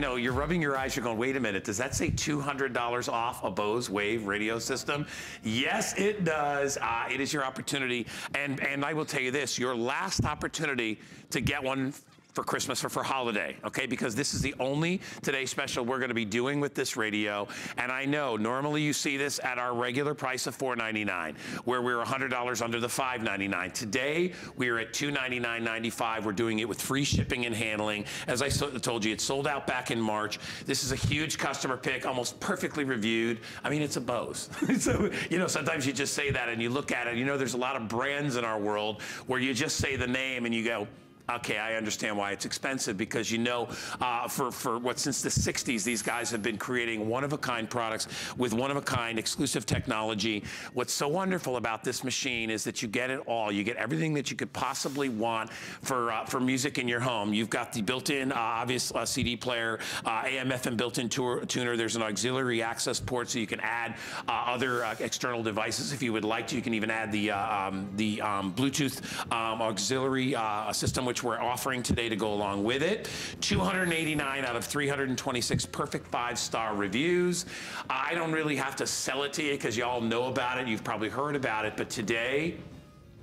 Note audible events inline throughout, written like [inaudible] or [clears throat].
know, you're rubbing your eyes, you're going, wait a minute, does that say $200 off a Bose Wave radio system? Yes, it does. Uh, it is your opportunity. And, and I will tell you this, your last opportunity to get one for Christmas or for holiday, okay? Because this is the only today special we're gonna be doing with this radio. And I know normally you see this at our regular price of $4.99, where we're $100 under the $5.99. Today, we're at $299.95. We're doing it with free shipping and handling. As I told you, it sold out back in March. This is a huge customer pick, almost perfectly reviewed. I mean, it's a Bose. [laughs] so, you know, sometimes you just say that and you look at it, you know, there's a lot of brands in our world where you just say the name and you go, Okay, I understand why it's expensive because you know, uh, for, for what since the 60s, these guys have been creating one-of-a-kind products with one-of-a-kind exclusive technology. What's so wonderful about this machine is that you get it all. You get everything that you could possibly want for, uh, for music in your home. You've got the built-in, uh, obvious uh, CD player, uh, AM, FM built-in tuner. There's an auxiliary access port so you can add uh, other external devices if you would like to. You can even add the, um, the um, Bluetooth um, auxiliary system, which which we're offering today to go along with it. 289 out of 326 perfect five-star reviews. I don't really have to sell it to you because you all know about it. You've probably heard about it, but today,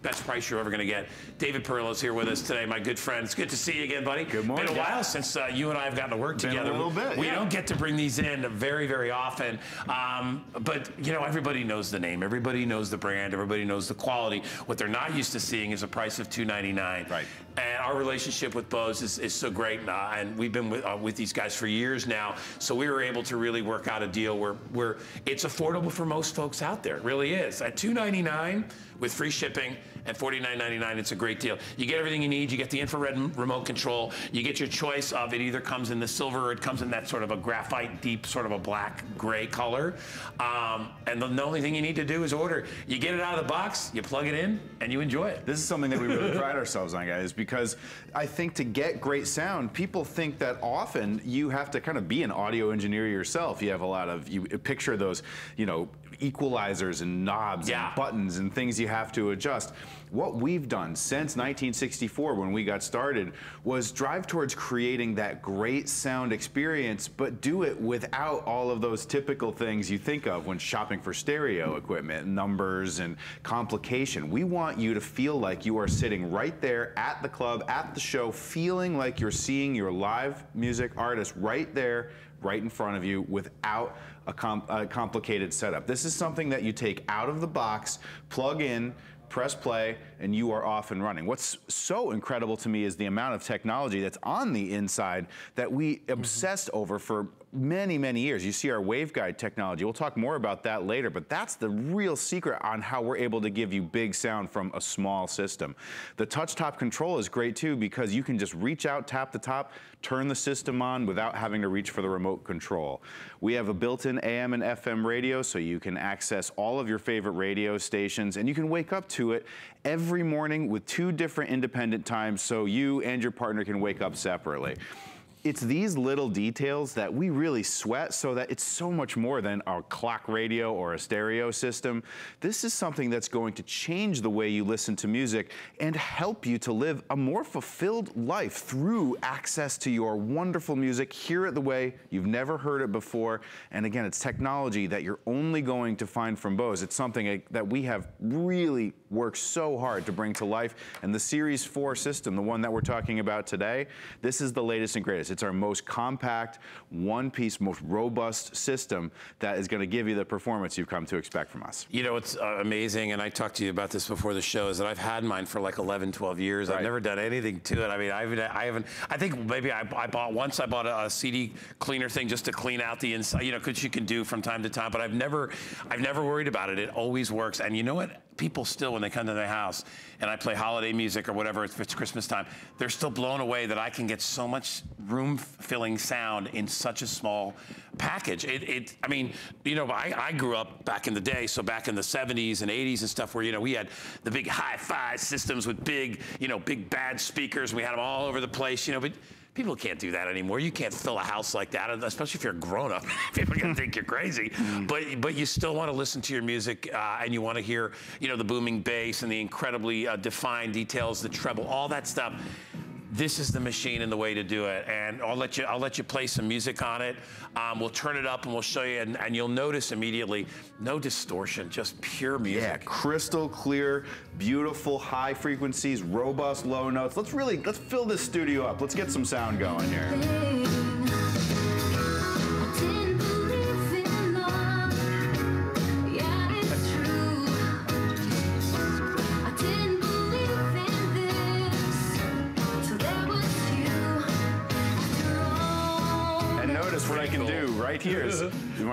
best price you're ever going to get. David Perillo's here with us today, my good friend. It's good to see you again, buddy. Good morning. It's been a while since uh, you and I have gotten to work Been together. a little bit, We yeah. don't get to bring these in very, very often. Um, but, you know, everybody knows the name. Everybody knows the brand. Everybody knows the quality. What they're not used to seeing is a price of 299. Right. And our relationship with Bose is, is so great, and, uh, and we've been with, uh, with these guys for years now. So we were able to really work out a deal where, where it's affordable for most folks out there. It really is. At $299 with free shipping and $49.99, it's a great deal. You get everything you need. You get the infrared remote control. You get your choice of it either comes in the silver or it comes in that sort of a graphite deep, sort of a black gray color. Um, and the, the only thing you need to do is order. You get it out of the box, you plug it in, and you enjoy it. This is something that we really pride [laughs] ourselves on, guys, because I think to get great sound, people think that often you have to kind of be an audio engineer yourself. You have a lot of, you picture those, you know, equalizers and knobs Yeah. and buttons and things you have to adjust. What we've done since 1964 when we got started was drive towards creating that great sound experience, but do it without all of those typical things you think of when shopping for stereo equipment, numbers and complication. We want you to feel like you are sitting right there at the club, at the show, feeling like you're seeing your live music artist right there right in front of you without a, com a complicated setup. This is something that you take out of the box, plug in, press play, and you are off and running. What's so incredible to me is the amount of technology that's on the inside that we mm-hmm. obsessed over for many, many years. You see our waveguide technology. We'll talk more about that later, but that's the real secret on how we're able to give you big sound from a small system. The touch top control is great too because you can just reach out, tap the top, turn the system on without having to reach for the remote control. We have a built-in AM and FM radio so you can access all of your favorite radio stations and you can wake up to it every morning with two different independent times so you and your partner can wake up separately it's these little details that we really sweat so that it's so much more than a clock radio or a stereo system. This is something that's going to change the way you listen to music and help you to live a more fulfilled life through access to your wonderful music, hear it the way you've never heard it before. And again, it's technology that you're only going to find from Bose. It's something that we have really worked so hard to bring to life. And the Series 4 system, the one that we're talking about today, this is the latest and greatest. It's our most compact, one-piece, most robust system that is going to give you the performance you've come to expect from us. You know, it's uh, amazing, and I talked to you about this before the show, is that I've had mine for like 11, 12 years. Right. I've never done anything to it. I mean, I haven't, I haven't, I think maybe I, I bought, once I bought a, a CD cleaner thing just to clean out the inside, you know, because you can do from time to time, but I've never, I've never worried about it. It always works. And you know what? People still, when they come to their house and I play holiday music or whatever, if it's Christmas time, they're still blown away that I can get so much room-filling sound in such a small package. It, it, I mean, you know, I, I grew up back in the day, so back in the 70s and 80s and stuff where, you know, we had the big hi-fi systems with big, you know, big bad speakers. We had them all over the place, you know, but People can't do that anymore. You can't fill a house like that, especially if you're a grown-up. [laughs] People are gonna think you're crazy. But but you still want to listen to your music, uh, and you want to hear you know the booming bass and the incredibly uh, defined details, the treble, all that stuff. This is the machine and the way to do it. And I'll let you I'll let you play some music on it. Um, we'll turn it up and we'll show you, and, and, you'll notice immediately no distortion, just pure music. Yeah, crystal clear, beautiful high frequencies, robust low notes. Let's really let's fill this studio up. Let's get some sound going here.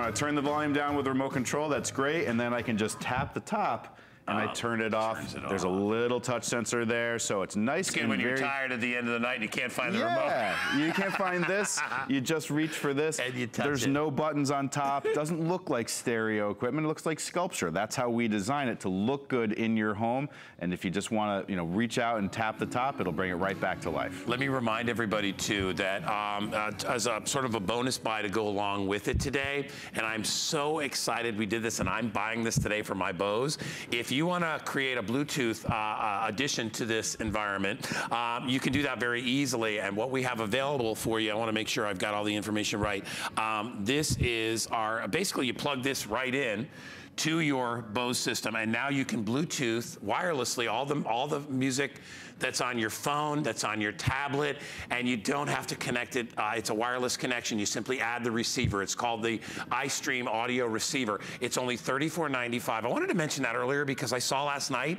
Want to turn the volume down with the remote control, that's great, and then I can just tap the top and I turn it off. It There's a little touch sensor there, so it's nice it's good when very... you're tired at the end of the night and you can't find the yeah, remote. Yeah, you can't find this. [laughs] You just reach for this. And you touch There's it. no buttons on top. Doesn't look like stereo equipment. It looks like sculpture. That's how we design it to look good in your home. And if you just want to, you know, reach out and tap the top, it'll bring it right back to life. Let me remind everybody too that um, uh, as a sort of a bonus buy to go along with it today, and I'm so excited we did this, and I'm buying this today for my Bose. If you want to create a Bluetooth uh, uh, addition to this environment, um, you can do that very easily. And what we have available for you, I want to make sure I've got all the information right. Um, this is our, basically you plug this right in to your Bose system, and now you can Bluetooth wirelessly all the all the music that's on your phone, that's on your tablet, and you don't have to connect it. Uh, it's a wireless connection. You simply add the receiver. It's called the iStream Audio Receiver. It's only $34.95. I wanted to mention that earlier because I saw last night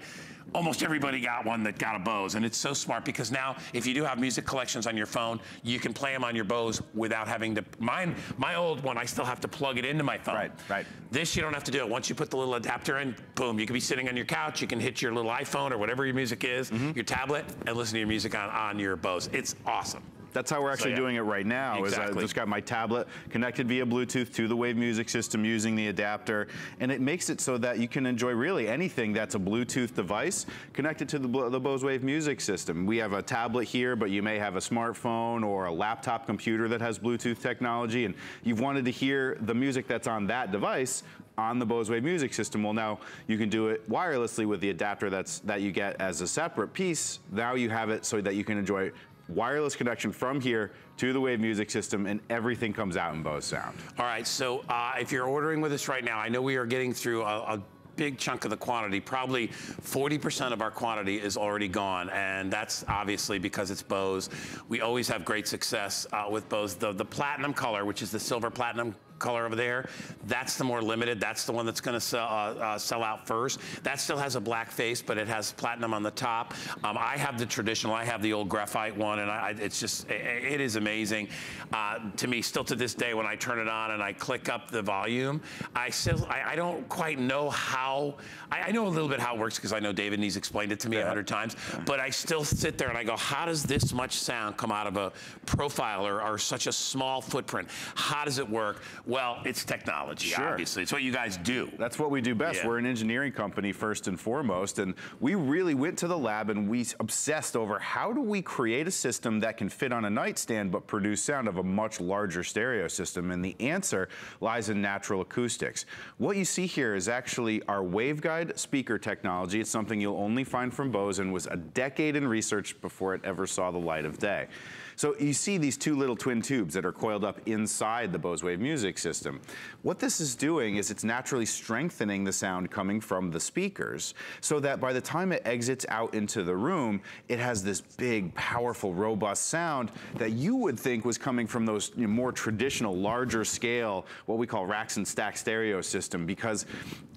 almost everybody got one that got a Bose. And it's so smart because now if you do have music collections on your phone, you can play them on your Bose without having to, mine, my old one, I still have to plug it into my phone. Right, right. This you don't have to do it. Once you put the little adapter in, boom, you can be sitting on your couch, you can hit your little iPhone or whatever your music is, mm -hmm. your tablet, and listen to your music on, on your Bose. It's awesome. That's how we're actually so, yeah. doing it right now. Exactly. Is I just got my tablet connected via Bluetooth to the Wave Music System using the adapter, and it makes it so that you can enjoy really anything that's a Bluetooth device connected to the, the Bose Wave Music System. We have a tablet here, but you may have a smartphone or a laptop computer that has Bluetooth technology, and you've wanted to hear the music that's on that device on the Bose Wave Music System. Well, now you can do it wirelessly with the adapter that's that you get as a separate piece. Now you have it so that you can enjoy wireless connection from here to the Wave music system, and everything comes out in Bose sound. All right, so uh, if you're ordering with us right now, I know we are getting through a, a big chunk of the quantity. Probably 40% of our quantity is already gone, and that's obviously because it's Bose. We always have great success uh, with Bose. The, the platinum color, which is the silver platinum color over there. That's the more limited. That's the one that's going to sell, uh, uh, sell out first. That still has a black face, but it has platinum on the top. Um, I have the traditional. I have the old graphite one, and I, it's just, it, it is amazing. Uh, to me, still to this day, when I turn it on and I click up the volume, I still, I, I don't quite know how, I, I, know a little bit how it works because I know David He's explained it to me a yeah. hundred times, but I still sit there and I go, how does this much sound come out of a profile or, or such a small footprint? How does it work? Well, it's technology, sure. obviously. It's what you guys do. That's what we do best. Yeah. We're an engineering company first and foremost, and we really went to the lab and we obsessed over how do we create a system that can fit on a nightstand but produce sound of a much larger stereo system, and the answer lies in natural acoustics. What you see here is actually our waveguide speaker technology. It's something you'll only find from Bose and was a decade in research before it ever saw the light of day. So you see these two little twin tubes that are coiled up inside the Bose Wave music system. What this is doing is it's naturally strengthening the sound coming from the speakers so that by the time it exits out into the room, it has this big, powerful, robust sound that you would think was coming from those you know, more traditional, larger scale, what we call racks and stack stereo system because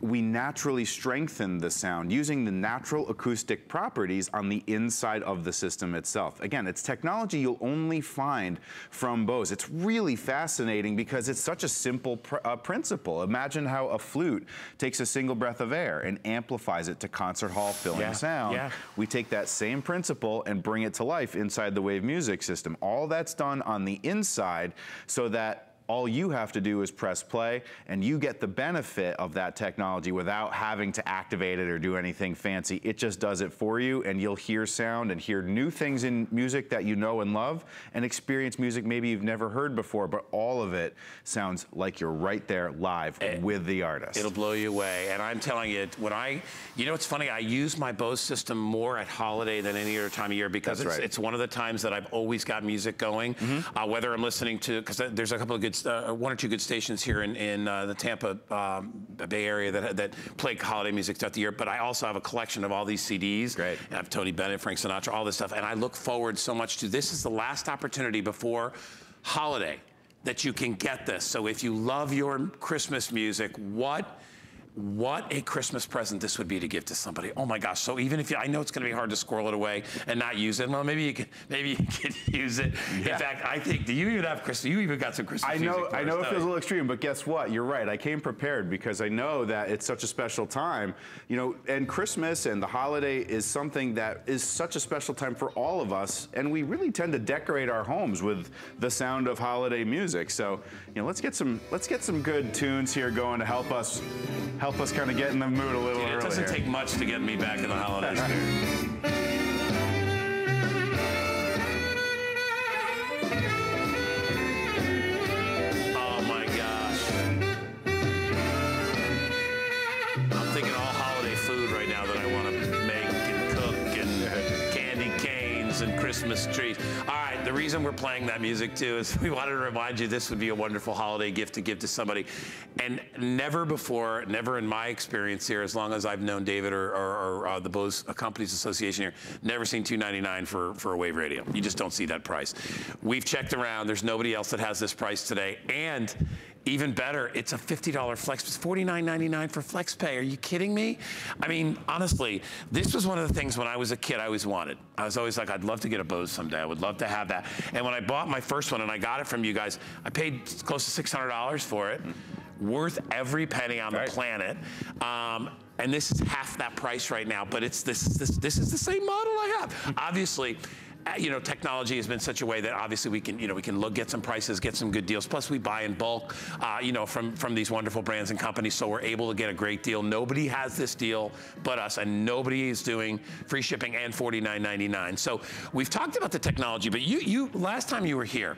we naturally strengthen the sound using the natural acoustic properties on the inside of the system itself. Again, it's technology you'll only find from Bose. It's really fascinating because it's such a simple pr uh, principle. Imagine how a flute takes a single breath of air and amplifies it to concert hall filling yeah, sound. Yeah. We take that same principle and bring it to life inside the Wave music system. All that's done on the inside so that all you have to do is press play, and you get the benefit of that technology without having to activate it or do anything fancy. It just does it for you, and you'll hear sound and hear new things in music that you know and love, and experience music maybe you've never heard before, but all of it sounds like you're right there live Eh, with the artist. It'll blow you away. And I'm telling you, when I, you know, it's funny, I use my Bose system more at holiday than any other time of year because it's, right. it's one of the times that I've always got music going. Uh, whether I'm listening to, because there's a couple of good, uh, one or two good stations here in, in uh, the Tampa um, Bay Area that, that play holiday music throughout the year. But I also have a collection of all these CDs. Great. I have Tony Bennett, Frank Sinatra, all this stuff. And I look forward so much to this is the last opportunity before holiday that you can get this. So if you love your Christmas music, what what a Christmas present this would be to give to somebody. Oh my gosh. So even if you, I know it's going to be hard to squirrel it away and not use it. Well, maybe you can, maybe you [laughs] can use it. Yeah. In fact, I think, do you even have Christmas? You even got some Christmas I know, I know it feels a little extreme, but guess what? You're right. I came prepared because I know that it's such a special time. You know, and Christmas and the holiday is something that is such a special time for all of us, and we really tend to decorate our homes with the sound of holiday music. So, you know, let's get some let's get some good tunes here going to help us help us kind of get in the mood a little It earlier. doesn't take much to get me back in the holiday spirit. [laughs] All right, the reason we're playing that music too is [laughs] we wanted to remind you this would be a wonderful holiday gift to give to somebody. And never before, never in my experience here, as long as I've known David or, or, or uh, the Bose Companies Association here, never seen 299 for, for a wave radio. You just don't see that price. We've checked around. There's nobody else that has this price today. And even better, it's a $50 flex. It's $49.99 for flex pay. Are you kidding me? I mean, honestly, this was one of the things when I was a kid I always wanted. I was always like, I'd love to get a Bose someday. I would love to have that. And when I bought my first one and I got it from you guys, I paid close to $600 for it. Worth every penny on the planet. Um, and this is half that price right now, but it's this, this, this is the same model I have. Obviously, you know, technology has been such a way that obviously we can, you know, we can look, get some prices, get some good deals. Plus, we buy in bulk, uh, you know, from from these wonderful brands and companies, so we're able to get a great deal. Nobody has this deal but us, and nobody is doing free shipping and $49.99. So we've talked about the technology, but you, you last time you were here.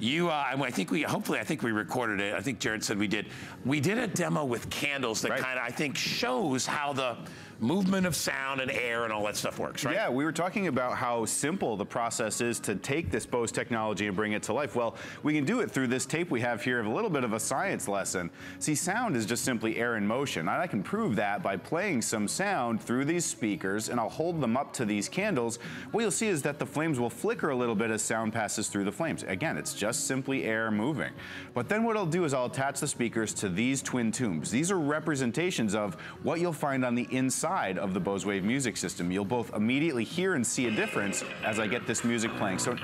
You, uh, I think we, hopefully, I think we recorded it. I think Jared said we did. We did a demo with candles that Right. kind of, I think, shows how the movement of sound and air and all that stuff works, right? Yeah, we were talking about how simple the process is to take this Bose technology and bring it to life. Well, we can do it through this tape we have here of a little bit of a science lesson. See, sound is just simply air in motion. And I can prove that by playing some sound through these speakers, and I'll hold them up to these candles. What you'll see is that the flames will flicker a little bit as sound passes through the flames. Again, it's just simply air moving. But then what I'll do is I'll attach the speakers to these twin tubes. These are representations of what you'll find on the inside of the Bose Wave music system. You'll both immediately hear and see a difference as I get this music playing. So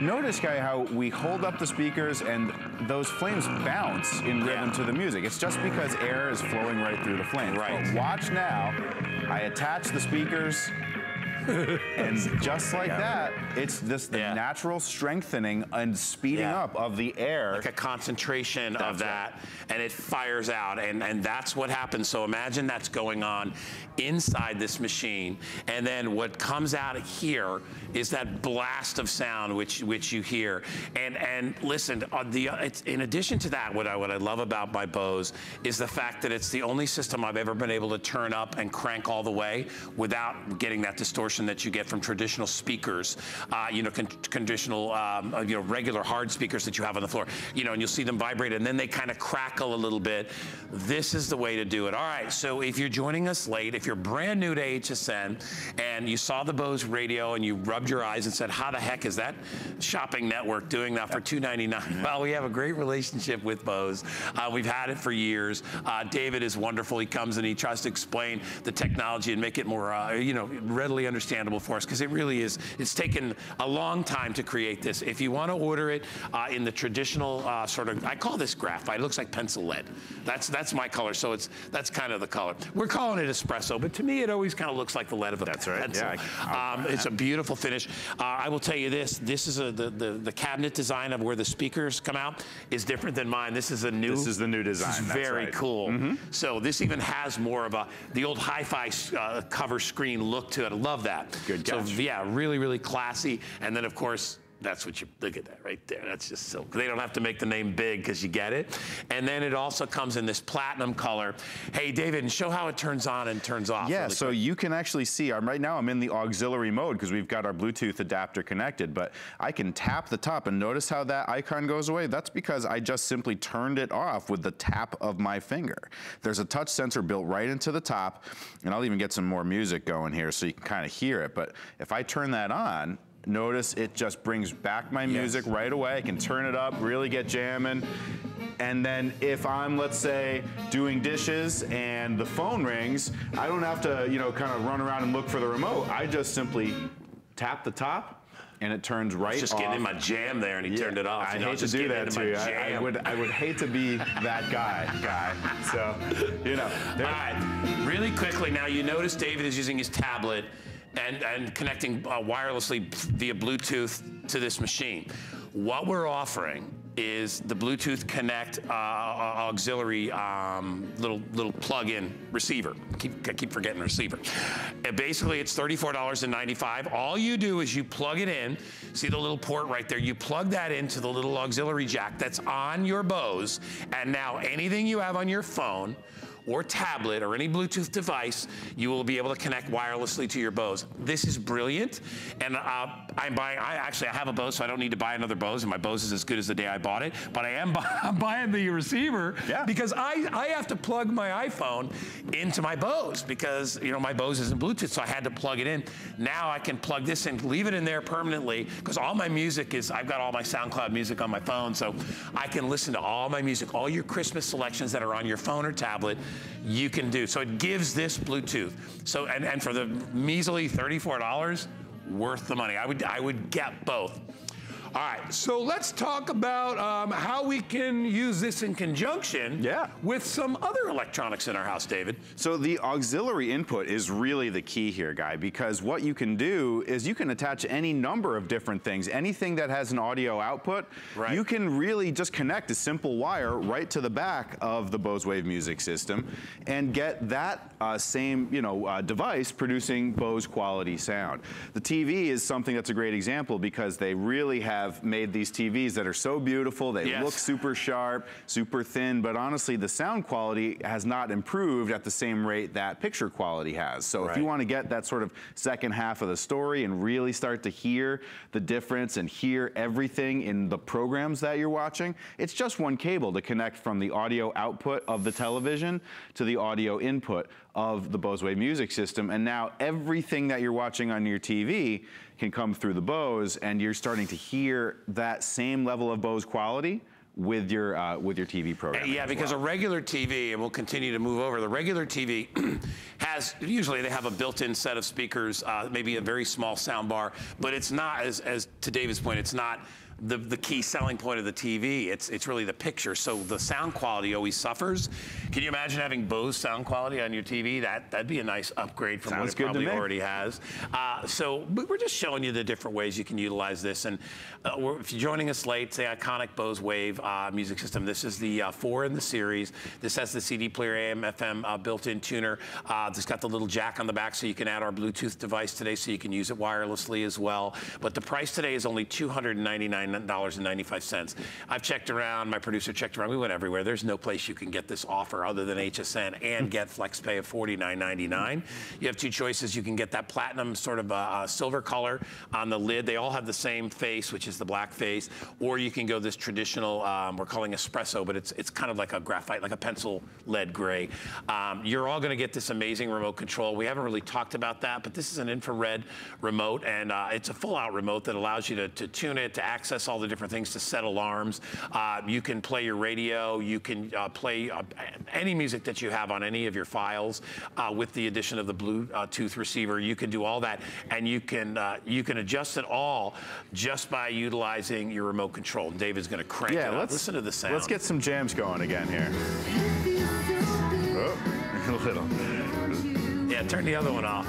notice, Guy, how we hold up the speakers and those flames bounce in rhythm Yeah. to the music. It's just because air is flowing right through the flames. Right. But watch now. I attach the speakers [laughs] and just like that, it's this the Yeah. natural strengthening and speeding Yeah. up of the air. like a concentration of That's that and it fires out and and that's what happens so imagine that's going on inside this machine and then what comes out of here is that blast of sound which which you hear and and listen uh, the uh, it's, in addition to that what I what I love about my Bose is the fact that it's the only system I've ever been able to turn up and crank all the way without getting that distortion that you get from traditional speakers uh, you know con- conditional um, uh, you know regular hard speakers that you have on the floor you know and you'll see them vibrate and then they kind of crackle a little bit. This is the way to do it. All right so if you're joining us late if you're brand new to HSN and you saw the Bose radio and you rubbed your eyes and said how the heck is that shopping network doing that for $2.99 well we have a great relationship with Bose. Uh, we've had it for years. Uh, David is wonderful. He comes and he tries to explain the technology and make it more uh, you know readily understandable understandable for us because it really is. It's taken a long time to create this. If you want to order it uh, in the traditional uh, sort of, I call this graphite. It looks like pencil lead. That's that's my color. So it's that's kind of the color. We're calling it espresso, but to me it always kind of looks like the lead of a that's right. Yeah, um, it's a beautiful finish. Uh, I will tell you this. This is a, the, the the cabinet design of where the speakers come out is different than mine. This is a new. This is the new design. This is very right. cool. So this even has more of a the old hi-fi uh, cover screen look to it. I love that. Good So yeah, really, really classy. And then of course. That's what you look at that right there. That's just so they don't have to make the name big because you get it. And then it also comes in this platinum color. Hey, David, show how it turns on and turns off. Yeah, really so quick. you can actually see, I'm right now I'm in the auxiliary mode because we've got our Bluetooth adapter connected, but I can tap the top and notice how that icon goes away. That's because I just simply turned it off with the tap of my finger. There's a touch sensor built right into the top, and I'll even get some more music going here so you can kind of hear it, but if I turn that on, Notice it just brings back my music right away. I can turn it up, really get jamming. And then if I'm, let's say, doing dishes and the phone rings, I don't have to, you know, kind of run around and look for the remote. I just simply tap the top and it turns right just off. getting in my jam there, and he turned it off. I You know, hate to do that to you. I, I would, I would hate to be that guy, guy. So, you know, [laughs] All right, really quickly now, you notice David is using his tablet and, and connecting uh, wirelessly via Bluetooth to this machine. What we're offering is the Bluetooth Connect uh, auxiliary um, little little plug-in receiver. Keep, I keep forgetting receiver. And basically, it's $34.95. All you do is you plug it in. See the little port right there? You plug that into the little auxiliary jack that's on your Bose, and now anything you have on your phone or tablet or any Bluetooth device, you will be able to connect wirelessly to your Bose. This is brilliant, and uh, I'm buying. I actually I have a Bose, so I don't need to buy another Bose, and my Bose is as good as the day I bought it. But I am [laughs] I'm buying the receiver Yeah. because I I have to plug my iPhone into my Bose because you know my Bose isn't Bluetooth, so I had to plug it in. Now I can plug this in, leave it in there permanently because all my music is I've got all my SoundCloud music on my phone, so I can listen to all my music, all your Christmas selections that are on your phone or tablet you can do. So it gives this Bluetooth. So and, and for the measly $34, worth the money. I would I would get both. All right, so let's talk about um, how we can use this in conjunction Yeah. with some other electronics in our house, David. So the auxiliary input is really the key here, Guy, because what you can do is you can attach any number of different things. Anything that has an audio output, Right. you can really just connect a simple wire right to the back of the Bose Wave music system and get that uh, same you know uh, device producing Bose quality sound. The TV is something that's a great example because they really have made these TVs that are so beautiful. They Yes. look super sharp, super thin, but honestly, the sound quality has not improved at the same rate that picture quality has. So if you want to get that sort of second half of the story and really start to hear the difference and hear everything in the programs that you're watching, it's just one cable to connect from the audio output of the television to the audio input of the Bose Wave music system. And now everything that you're watching on your TV can come through the Bose, and you're starting to hear that same level of Bose quality with your uh, with your TV program. Yeah, because a regular TV, and we'll continue to move over, the regular TV [clears throat] has, usually they have a built-in set of speakers, uh, maybe a very small sound bar, but it's not, as, as to David's point, it's not the, the key selling point of the TV. It's, it's really the picture. So the sound quality always suffers. Can you imagine having Bose sound quality on your TV? That, that'd be a nice upgrade from Sounds what it probably already has. Uh, so we're just showing you the different ways you can utilize this. And uh, we're, if you're joining us late, the iconic Bose Wave uh, music system. This is the uh, four in the series. This has the CD player, AM, FM uh, built-in tuner. Uh, it's got the little jack on the back so you can add our Bluetooth device today so you can use it wirelessly as well. But the price today is only $299.95. I've checked around, my producer checked around, we went everywhere. There's no place you can get this offer other than HSN and get FlexPay of $49.99. You have two choices. You can get that platinum sort of uh, uh, silver color on the lid. They all have the same face, which is the black face, or you can go this traditional, um, we're calling espresso, but it's, it's kind of like a graphite, like a pencil lead gray. Um, you're all gonna get this amazing remote control. We haven't really talked about that, but this is an infrared remote, and uh, it's a full out remote that allows you to, to tune it, to access access all the different things to set alarms. Uh, you can play your radio. You can uh, play uh, any music that you have on any of your files uh, with the addition of the Bluetooth receiver. You can do all that, and you can uh, you can adjust it all just by utilizing your remote control. David's going to crank yeah, it let's, up. Listen to the sound. Let's get some jams going again here. Oh, a little. Yeah, turn the other one off.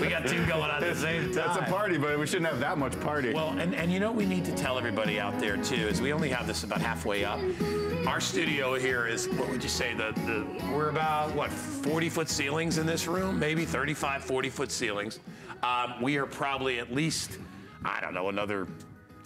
We got two going on at the same time. That's a party, but we shouldn't have that much party. Well, and, and you know we need to tell everybody out there too is we only have this about halfway up. Our studio here is what would you say the, the we're about what 40 foot ceilings in this room, maybe 35, 40 foot ceilings. Um, we are probably at least I don't know another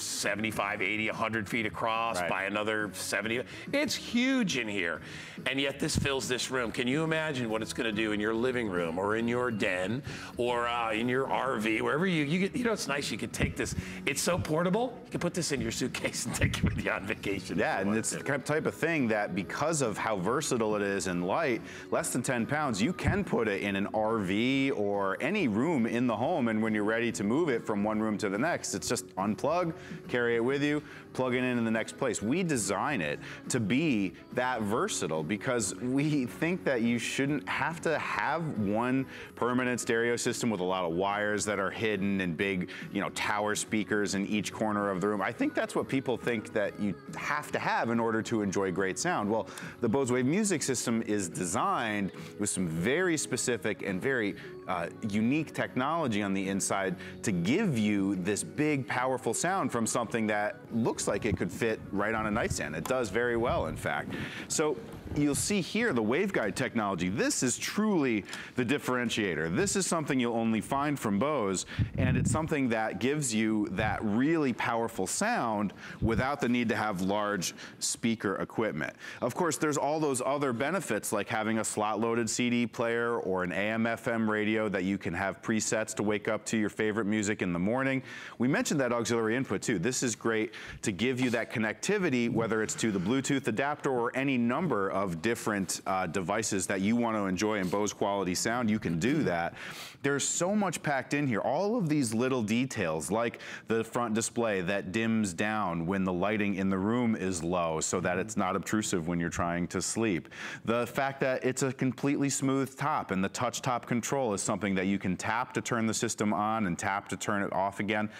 75, 80, 100 feet across Right. by another 70. It's huge in here. And yet this fills this room. Can you imagine what it's going to do in your living room or in your den or uh, in your RV, wherever you, you get, you know, it's nice. You could take this. It's so portable. You can put this in your suitcase and [laughs] take it with you on vacation. Yeah, and it's to. the kind of type of thing that because of how versatile it is and light, less than 10 pounds, you can put it in an RV or any room in the home. And when you're ready to move it from one room to the next, it's just unplug, carry it with you, plug it in in the next place. We design it to be that versatile because we think that you shouldn't have to have one permanent stereo system with a lot of wires that are hidden and big, you know, tower speakers in each corner of the room. I think that's what people think that you have to have in order to enjoy great sound. Well, the Bose Wave music system is designed with some very specific and very uh, unique technology on the inside to give you this big, powerful sound from something that looks like it could fit right on a nightstand. It does very well, in fact. So you'll see here the waveguide technology. This is truly the differentiator. This is something you'll only find from Bose, and it's something that gives you that really powerful sound without the need to have large speaker equipment. Of course, there's all those other benefits like having a slot-loaded CD player or an AM/FM radio that you can have presets to wake up to your favorite music in the morning. We mentioned that auxiliary input too. This is great to give you that connectivity, whether it's to the Bluetooth adapter or any number of different uh, devices that you want to enjoy in Bose quality sound. You can do that. There's so much packed in here. All of these little details, like the front display that dims down when the lighting in the room is low so that it's not obtrusive when you're trying to sleep. The fact that it's a completely smooth top and the touch top control is something that you can tap to turn the system on and tap to turn it off again.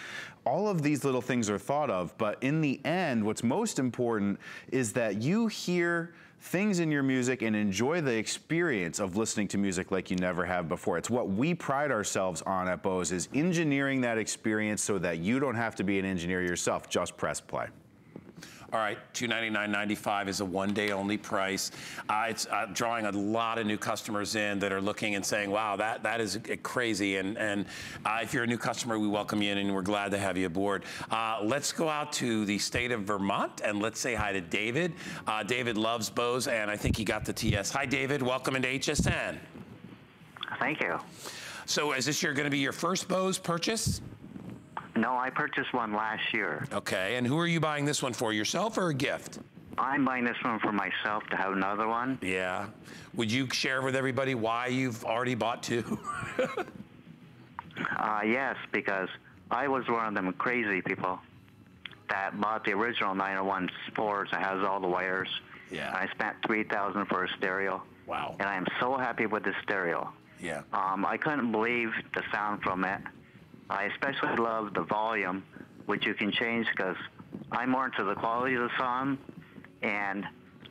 All of these little things are thought of, but in the end, what's most important is that you hear things in your music and enjoy the experience of listening to music like you never have before. It's what we pride ourselves on at Bose is engineering that experience so that you don't have to be an engineer yourself, just press play. All right, $299.95 is a one-day only price. Uh, it's uh, drawing a lot of new customers in that are looking and saying, "Wow, that that is crazy." And and uh, if you're a new customer, we welcome you in, and we're glad to have you aboard. Uh, let's go out to the state of Vermont and let's say hi to David. Uh, David loves Bose, and I think he got the TS. Hi, David. Welcome into HSN. Thank you. So, is this your going to be your first Bose purchase? No, I purchased one last year. Okay, and who are you buying this one for? Yourself or a gift? I'm buying this one for myself to have another one. Yeah. Would you share with everybody why you've already bought two? [laughs] Uh, yes, because I was one of them crazy people that bought the original 901 Sports that has all the wires. Yeah. I spent 3000 for a stereo. Wow. And I am so happy with this stereo. yeah. Um, I couldn't believe the sound from it. I especially love the volume, which you can change because I'm more into the quality of the song, and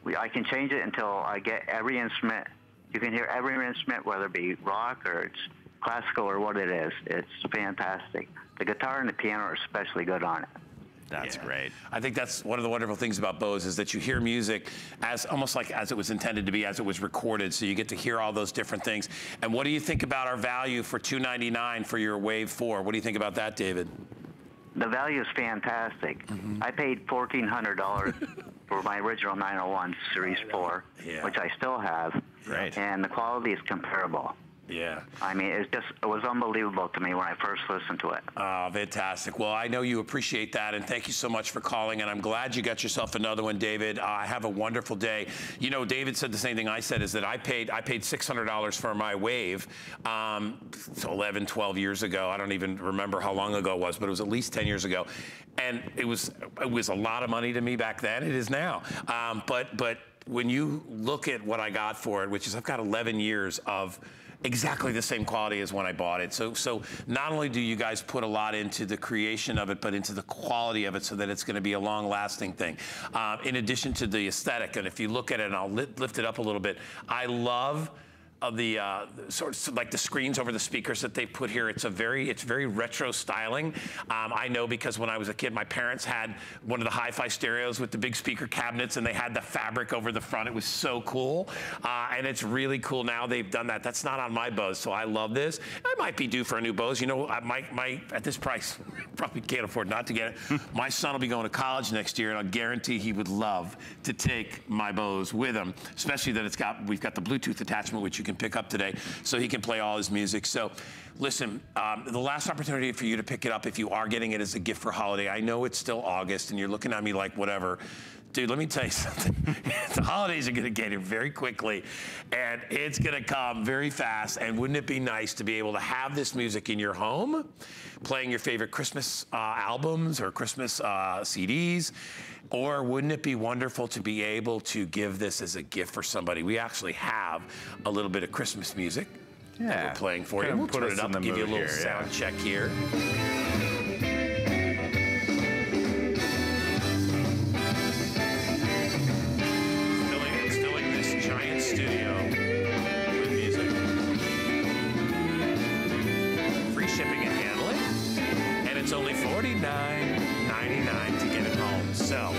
we, I can change it until I get every instrument. You can hear every instrument, whether it be rock or it's classical or what it is. It's fantastic. The guitar and the piano are especially good on it. That's Yeah. great. I think that's one of the wonderful things about Bose is that you hear music as almost like as it was intended to be, as it was recorded. So you get to hear all those different things. And what do you think about our value for 299 for your Wave 4? What do you think about that, David? The value is fantastic. Mm-hmm. I paid fourteen hundred dollars [laughs] for my original 901 Series 4, Yeah. which I still have. Great. And the quality is comparable. Yeah. I mean, it just it was unbelievable to me when I first listened to it. Oh, fantastic. Well, I know you appreciate that, and thank you so much for calling. And I'm glad you got yourself another one, David. Uh, have a wonderful day. You know, David said the same thing I said is that I paid I paid $600 for my Wave um, 11, 12 years ago. I don't even remember how long ago it was, but it was at least 10 years ago, and it was it was a lot of money to me back then. It is now, um, but but when you look at what I got for it, which is I've got 11 years of exactly the same quality as when I bought it. So, so not only do you guys put a lot into the creation of it, but into the quality of it so that it's going to be a long-lasting thing. Uh, in addition to the aesthetic, and if you look at it, and I'll lift it up a little bit, I love of the uh, sort of like the screens over the speakers that they put here. It's a very it's very retro styling. Um, I know because when I was a kid, my parents had one of the hi-fi stereos with the big speaker cabinets, and they had the fabric over the front. It was so cool, uh, and it's really cool now they've done that. That's not on my Bose, so I love this. I might be due for a new Bose. You know, my my at this price, [laughs] probably can't afford not to get it. my son will be going to college next year, and I guarantee he would love to take my Bose with him, especially that it's got we've got the Bluetooth attachment, which you can pick up today so he can play all his music. So listen, um, the last opportunity for you to pick it up if you are getting it as a gift for holiday. I know it's still August and you're looking at me like whatever. Dude, let me tell you [laughs] something. the holidays are going to get here very quickly, and it's going to come very fast. And wouldn't it be nice to be able to have this music in your home, playing your favorite Christmas uh, albums or Christmas uh, CDs? Or wouldn't it be wonderful to be able to give this as a gift for somebody? We actually have a little bit of Christmas music yeah. that we're playing for kind you. We'll put turn it up and give you a little here, sound yeah. check here. It's only 49 so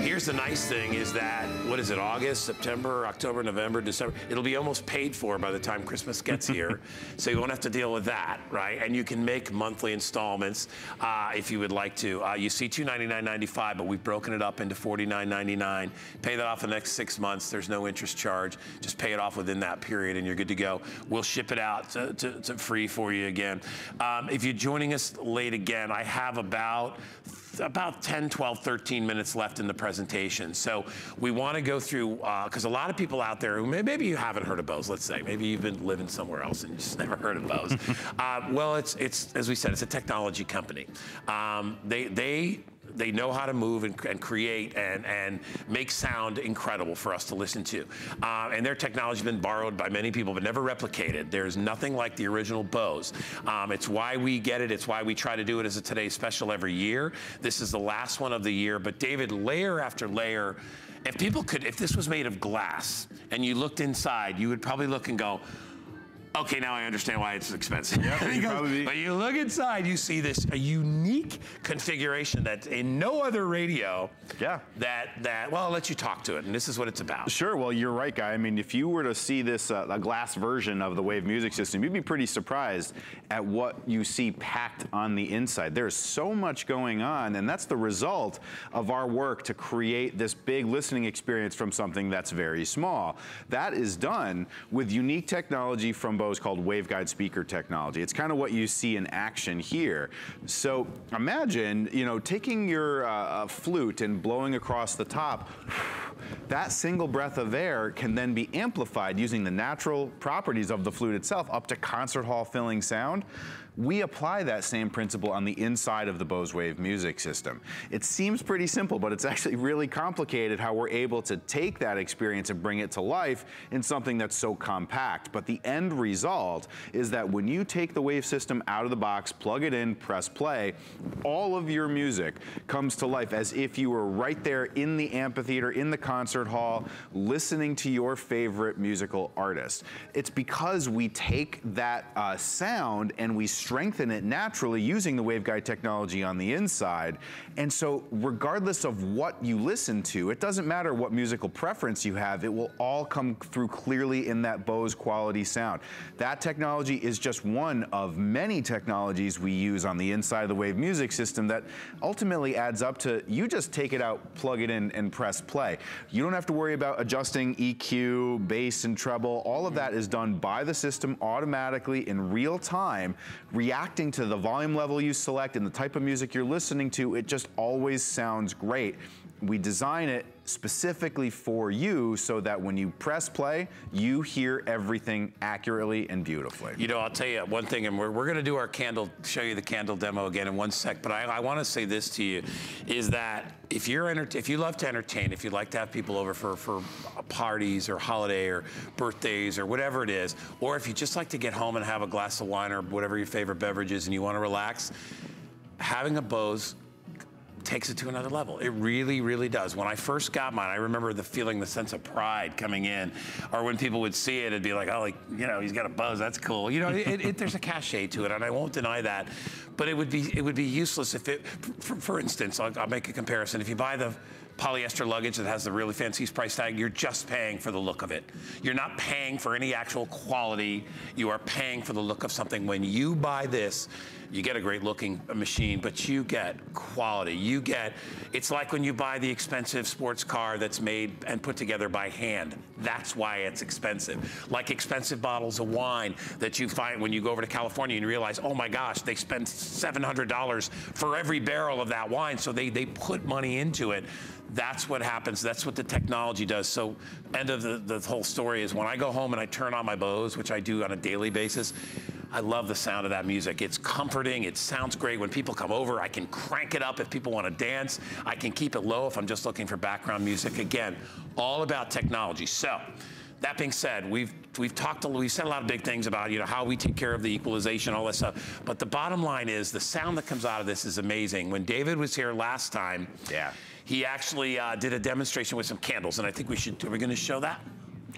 here's the nice thing is that, what is it, August, September, October, November, December? It'll be almost paid for by the time Christmas gets here. [laughs] so you won't have to deal with that, right? And you can make monthly installments uh, if you would like to. Uh, you see $299.95, but we've broken it up into $49.99. Pay that off the next six months. There's no interest charge. Just pay it off within that period and you're good to go. We'll ship it out to, to, to free for you again. Um, if you're joining us late again, I have about about 10, 12, 13 minutes left in the presentation. So we want to go through, because uh, a lot of people out there, who may, maybe you haven't heard of Bose, let's say. Maybe you've been living somewhere else and you just [laughs] never heard of Bose. [laughs] uh, well, it's, it's, as we said, it's a technology company. Um, they, they they know how to move and, and, create and, and make sound incredible for us to listen to. Uh, and their technology has been borrowed by many people, but never replicated. There's nothing like the original Bose. Um, it's why we get it. It's why we try to do it as a Today Special every year. This is the last one of the year. But David, layer after layer, if people could, if this was made of glass and you looked inside, you would probably look and go, okay, now I understand why it's expensive. Yep, [laughs] you goes, but you look inside, you see this a unique configuration that in no other radio. Yeah. That that well, I'll let you talk to it, and this is what it's about. Sure. Well, you're right, guy. I mean, if you were to see this uh, a glass version of the Wave music system, you'd be pretty surprised at what you see packed on the inside. There's so much going on, and that's the result of our work to create this big listening experience from something that's very small. That is done with unique technology from Bose called waveguide speaker technology. It's kind of what you see in action here. So imagine, you know, taking your uh, flute and blowing across the top, that single breath of air can then be amplified using the natural properties of the flute itself up to concert hall filling sound we apply that same principle on the inside of the Bose Wave music system. It seems pretty simple, but it's actually really complicated how we're able to take that experience and bring it to life in something that's so compact. But the end result is that when you take the Wave system out of the box, plug it in, press play, all of your music comes to life as if you were right there in the amphitheater, in the concert hall, listening to your favorite musical artist. It's because we take that uh, sound and we strengthen it naturally using the waveguide technology on the inside. And so regardless of what you listen to, it doesn't matter what musical preference you have, it will all come through clearly in that Bose quality sound. That technology is just one of many technologies we use on the inside of the Wave music system that ultimately adds up to you just take it out, plug it in, and press play. You don't have to worry about adjusting EQ, bass, and treble. All of mm-hmm. that is done by the system automatically in real time, reacting to the volume level you select and the type of music you're listening to. It just always sounds great. We design it specifically for you so that when you press play, you hear everything accurately and beautifully. You know, I'll tell you one thing, and we're, we're going to do our candle, show you the candle demo again in one sec, but I, I want to say this to you, is that if you're if you love to entertain, if you like to have people over for, for parties or holiday or birthdays or whatever it is, or if you just like to get home and have a glass of wine or whatever your favorite beverage is and you want to relax, having a Bose takes it to another level. It really, really does. When I first got mine, I remember the feeling, the sense of pride coming in, or when people would see it, it'd be like, oh, like, you know, he's got a buzz, that's cool. You know, it, it, there's a cachet to it, and I won't deny that. But it would be, it would be useless if it, for, for instance, I'll, I'll make a comparison. If you buy the polyester luggage that has the really fancy price tag, you're just paying for the look of it. You're not paying for any actual quality. You are paying for the look of something. When you buy this, you get a great looking machine, but you get quality. You get, it's like when you buy the expensive sports car that's made and put together by hand. That's why it's expensive. Like expensive bottles of wine that you find when you go over to California and realize, oh my gosh, they spend $700 for every barrel of that wine. So they, they put money into it. That's what happens. That's what the technology does. So end of the, the whole story is when I go home and I turn on my Bose, which I do on a daily basis, I love the sound of that music. It's comforting. It sounds great. When people come over, I can crank it up if people want to dance. I can keep it low if I'm just looking for background music. Again, all about technology. So, that being said, we've we've talked a, we've said a lot of big things about you know how we take care of the equalization, all that stuff. But the bottom line is the sound that comes out of this is amazing. When David was here last time, yeah, he actually uh, did a demonstration with some candles, and I think we should. Are we going to show that?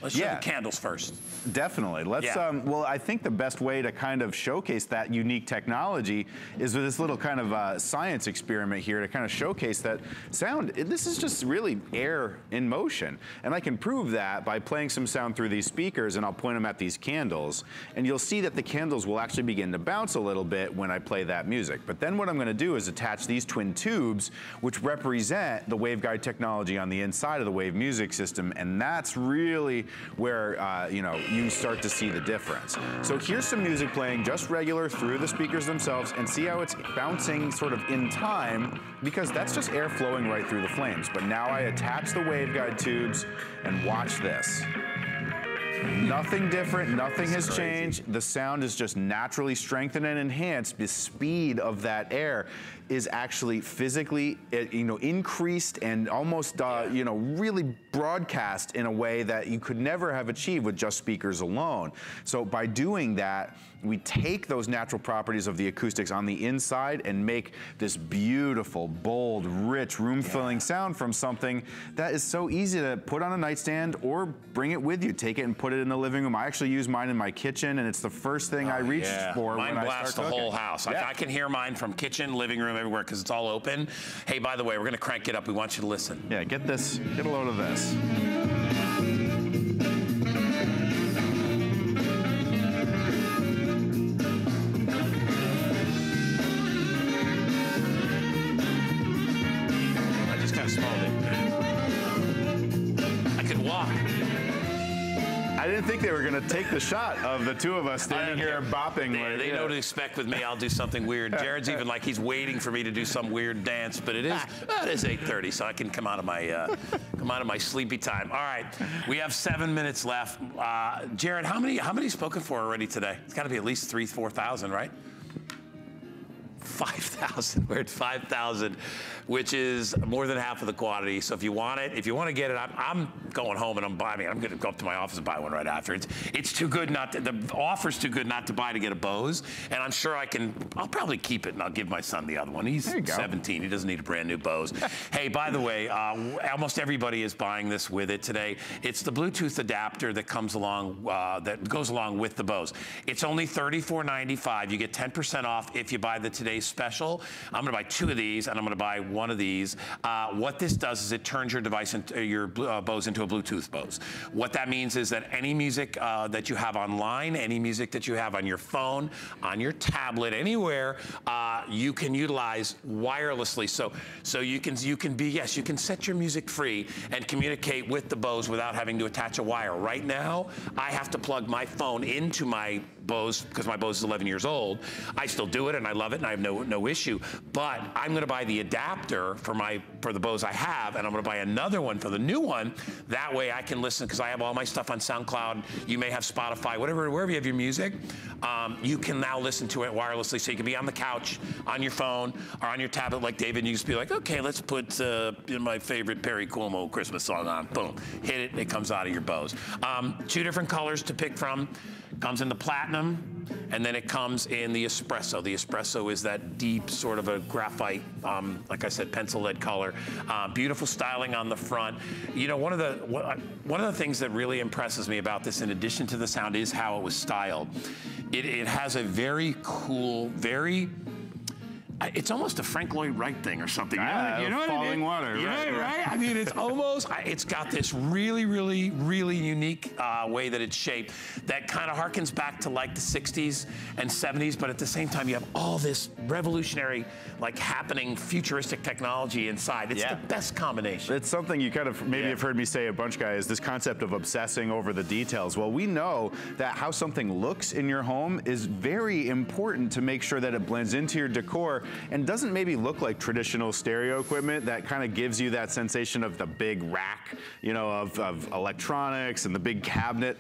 Let's show yeah. the candles first. Definitely. Let's. Yeah. Um, well, I think the best way to kind of showcase that unique technology is with this little kind of uh, science experiment here to kind of showcase that sound. This is just really air in motion, and I can prove that by playing some sound through these speakers, and I'll point them at these candles, and you'll see that the candles will actually begin to bounce a little bit when I play that music. But then what I'm going to do is attach these twin tubes, which represent the waveguide technology on the inside of the Wave music system, and that's really where uh, you know you start to see the difference. So here's some music playing just regular through the speakers themselves and see how it's bouncing sort of in time because that's just air flowing right through the flames. But now I attach the waveguide tubes and watch this. Nothing different, nothing has changed. The sound is just naturally strengthened and enhanced. The speed of that air is actually physically, eh, you know, increased and almost, uh, you know, really broadcast in a way that you could never have achieved with just speakers alone. So by doing that, we take those natural properties of the acoustics on the inside and make this beautiful, bold, rich, room-filling yeah. sound from something that is so easy to put on a nightstand or bring it with you. Take it and put it in the living room. I actually use mine in my kitchen, and it's the first thing oh, I reach yeah. for mine when blasts the whole house. Yeah. I, I, can hear mine from kitchen, living room, everywhere because it's all open. Hey, by the way, we're going to crank it up. We want you to listen. Yeah, get this. Get a load of this. Didn't think they were going to take the shot of the two of us standing here bopping. They, like, they yeah. know to expect with me. I'll do something weird. Jared's even like he's waiting for me to do some weird dance, but it is [laughs] it is 8:30, so I can come out of my uh, come out of my sleepy time. All right, we have seven minutes left. Uh, Jared, how many how many spoken for already today? It's got to be at least three, four thousand, right? 5,000. We're at 5,000, which is more than half of the quantity. So if you want it, if you want to get it, I'm, I'm going home and I'm buying. it. I'm going to go up to my office and buy one right after. It's it's too good not to. The offer's too good not to buy to get a Bose, and I'm sure I can. I'll probably keep it and I'll give my son the other one. He's 17. He doesn't need a brand new Bose. [laughs] hey, by the way, uh, almost everybody is buying this with it today. It's the Bluetooth adapter that comes along uh, that goes along with the Bose. It's only $34.95. You get 10% off if you buy the today's special. I'm going to buy two of these, and I'm going to buy one of these. Uh, what this does is it turns your device, into, uh, your uh, Bose, into a Bluetooth Bose. What that means is that any music uh, that you have online, any music that you have on your phone, on your tablet, anywhere, uh, you can utilize wirelessly. So, so you can you can be yes, you can set your music free and communicate with the Bose without having to attach a wire. Right now, I have to plug my phone into my Bose because my Bose is 11 years old. I still do it and I love it and I have no no issue. But I'm going to buy the adapter for my for the Bose I have, and I'm to buy another one for the new one. That way I can listen because I have all my stuff on SoundCloud. You may have Spotify, whatever wherever you have your music. Um, you can now listen to it wirelessly, so you can be on the couch, on your phone, or on your tablet like David. And you just be like, okay, let's put uh, my favorite Perry Como Christmas song on. Boom, hit it, and it comes out of your Bose. Um, two different colors to pick from. Comes in the platinum, and then it comes in the espresso. The espresso is that deep sort of a graphite, um, like I said, pencil lead color. Uh, beautiful styling on the front. You know, one of the one of the things that really impresses me about this, in addition to the sound, is how it was styled. It, it has a very cool, very it's almost a Frank Lloyd Wright thing or something. Ah, you know, you know falling I mean? water. You right, right? I mean, it's almost, it's got this really, really, really unique uh, way that it's shaped that kind of harkens back to like the 60s and 70s, but at the same time, you have all this revolutionary, like happening futuristic technology inside. It's yeah. the best combination. It's something you kind of maybe yeah. have heard me say a bunch, guys, this concept of obsessing over the details. Well, we know that how something looks in your home is very important to make sure that it blends into your decor and doesn't maybe look like traditional stereo equipment that kind of gives you that sensation of the big rack, you know, of, of electronics and the big cabinet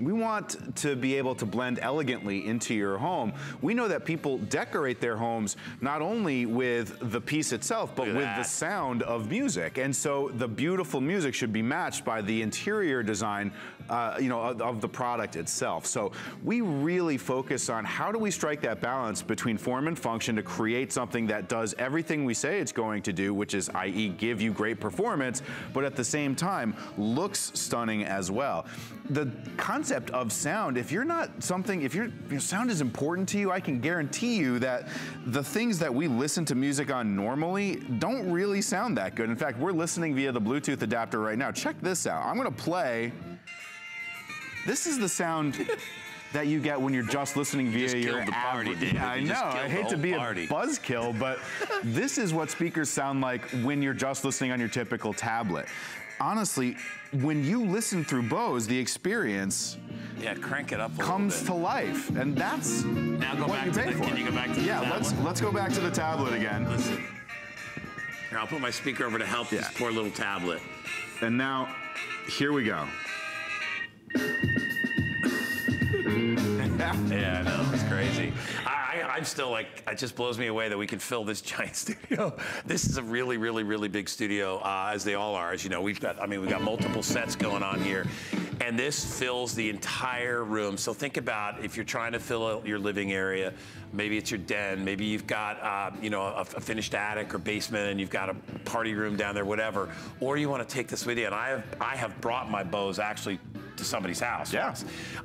we want to be able to blend elegantly into your home. We know that people decorate their homes not only with the piece itself, but with that. the sound of music. And so the beautiful music should be matched by the interior design uh, you know, of, of, the product itself. So we really focus on how do we strike that balance between form and function to create something that does everything we say it's going to do, which is, i.e., give you great performance, but at the same time looks stunning as well. The concept of sound, if you're not something, if your, sound is important to you, I can guarantee you that the things that we listen to music on normally don't really sound that good. In fact, we're listening via the Bluetooth adapter right now. Check this out. I'm gonna play this is the sound that you get when you're just listening via just your the party, Yeah, I know. I hate to be party. a buzzkill, but this is what speakers sound like when you're just listening on your typical tablet. Honestly, when you listen through Bose, the experience yeah, crank it up comes to life, and that's now go what back you pay the, for. Can you go back to yeah, the let's let's go back to the tablet again. Listen. Here, I'll put my speaker over to help yeah. this poor little tablet. And now, here we go. [laughs] yeah, I know. It's crazy. I, I, am still like, it just blows me away that we can fill this [laughs] giant studio. This is a really, really, really big studio, uh, as they all are. As you know, we've got, I mean, we've got multiple sets going on here. And this fills the entire room. So think about if you're trying to fill out your living area, maybe it's your den, maybe you've got, uh, you know, a, a, finished attic or basement and you've got a party room down there, whatever. Or you want to take this with you. And I have, I have brought my Bose actually to somebody's house. Yeah.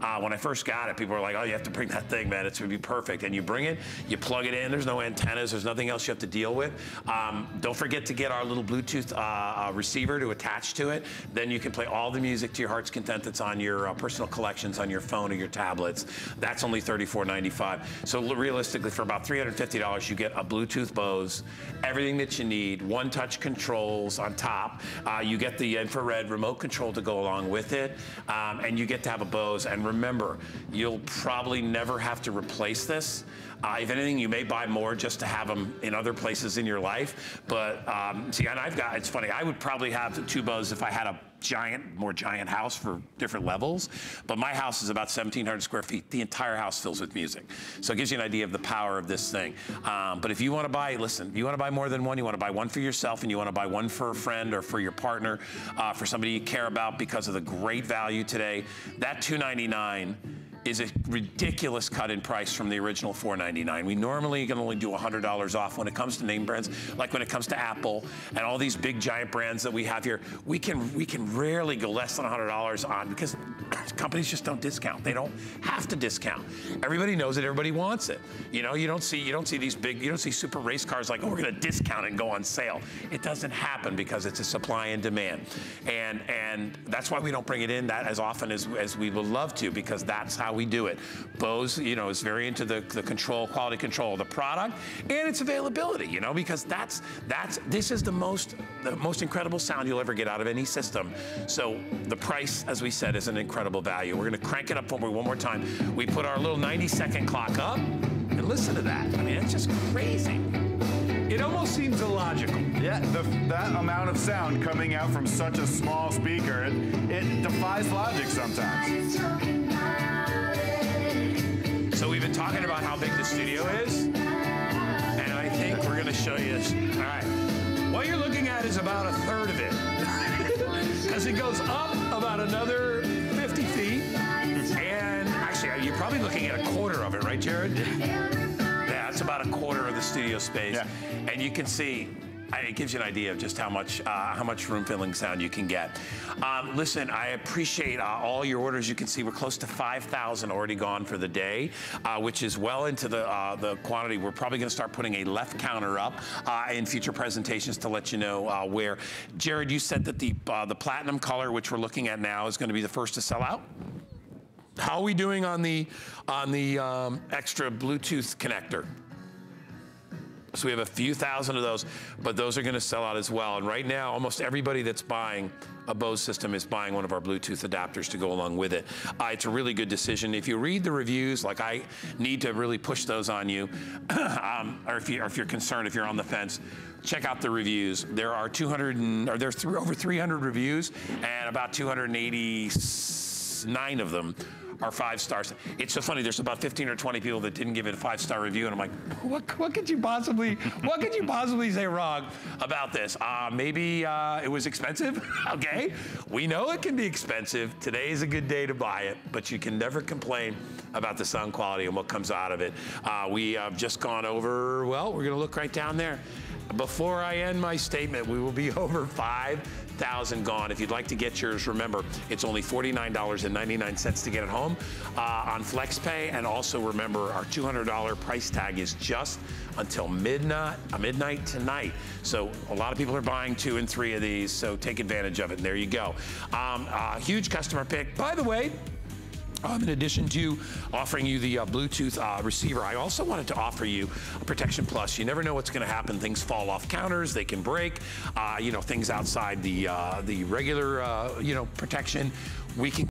Uh, when I first got it, people were like, "Oh, you have to bring that thing, man. It's gonna be perfect." And you bring it, you plug it in. There's no antennas. There's nothing else you have to deal with. Um, don't forget to get our little Bluetooth uh, uh, receiver to attach to it. Then you can play all the music to your heart's content that's on your uh, personal collections on your phone or your tablets. That's only $34.95. So realistically, for about $350, you get a Bluetooth Bose, everything that you need, one-touch controls on top. Uh, you get the infrared remote control to go along with it. Um, and you get to have a Bose. And remember, you'll probably never have to replace this. Uh, if anything, you may buy more just to have them in other places in your life. But um, see, and I've got, it's funny, I would probably have two Bose if I had a giant, more giant house for different levels. But my house is about 1,700 square feet. The entire house fills with music. So it gives you an idea of the power of this thing. Um, but if you want to buy, listen, you want to buy more than one, you want to buy one for yourself and you want to buy one for a friend or for your partner, uh, for somebody you care about because of the great value today, that 299 is a ridiculous cut in price from the original $4.99. We normally can only do $100 off when it comes to name brands, like when it comes to Apple and all these big giant brands that we have here. We can we can rarely go less than $100 on because companies just don't discount. They don't have to discount. Everybody knows it. Everybody wants it. You know, you don't see you don't see these big you don't see super race cars like oh we're going to discount and go on sale. It doesn't happen because it's a supply and demand, and and that's why we don't bring it in that as often as as we would love to because that's how we do it. Bose, you know, is very into the, the control, quality control of the product and its availability, you know, because that's, that's, this is the most, the most incredible sound you'll ever get out of any system. So the price, as we said, is an incredible value. We're going to crank it up for me one more time. We put our little 90 second clock up and listen to that. I mean, it's just crazy. It almost seems illogical. Yeah, the, that amount of sound coming out from such a small speaker, it, it defies logic sometimes. So we've been talking about how big the studio is, and I think we're gonna show you this. All right, what you're looking at is about a third of it. [laughs] As it goes up about another 50 feet, and actually, you're probably looking at a quarter of it, right, Jared? Yeah, that's about a quarter of the studio space. Yeah. And you can see it gives you an idea of just how much uh, how much room filling sound you can get. Um, listen, I appreciate uh, all your orders. You can see we're close to 5,000 already gone for the day, uh, which is well into the uh, the quantity. We're probably going to start putting a left counter up uh, in future presentations to let you know uh, where. Jared, you said that the the platinum color, which we're looking at now, is going to be the first to sell out. How are we doing on the on the um, extra Bluetooth connector? So we have a few thousand of those, but those are going to sell out as well. And right now, almost everybody that's buying a Bose system is buying one of our Bluetooth adapters to go along with it. Uh, it's a really good decision. If you read the reviews, like I need to really push those on you, [clears throat] um, or, if you, or if you're concerned, if you're on the fence, check out the reviews. There are 200, and, or there's th over 300 reviews, and about 289 of them are five stars. It's so funny. There's about 15 or 20 people that didn't give it a five star review, and I'm like, what, what could you possibly, what could you possibly say wrong about this? Uh, maybe uh, it was expensive. [laughs] okay, we know it can be expensive. Today is a good day to buy it, but you can never complain about the sound quality and what comes out of it. Uh, we have just gone over. Well, we're to look right down there. Before I end my statement, we will be [laughs] over 5,000 gone. If you'd like to get yours, remember, it's only $49.99 to get it home uh, on FlexPay. And also remember, our $200 price tag is just until midnight, uh, midnight tonight. So a lot of people are buying two and three of these, so take advantage of it. And there you go. Um, uh, huge customer pick. By the way, um, in addition to offering you the uh, Bluetooth uh, receiver, I also wanted to offer you a Protection Plus. You never know what's going to happen. Things fall off counters, they can break. Uh, you know, things outside the uh, the regular uh, you know protection. We can